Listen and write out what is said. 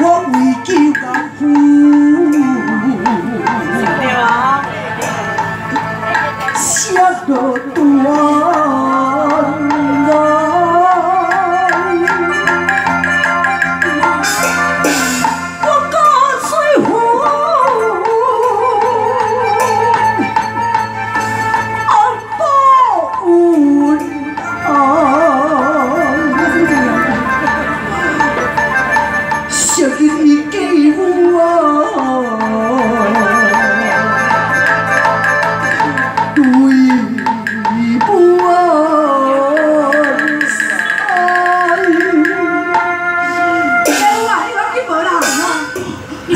what we give our food. Siapa tua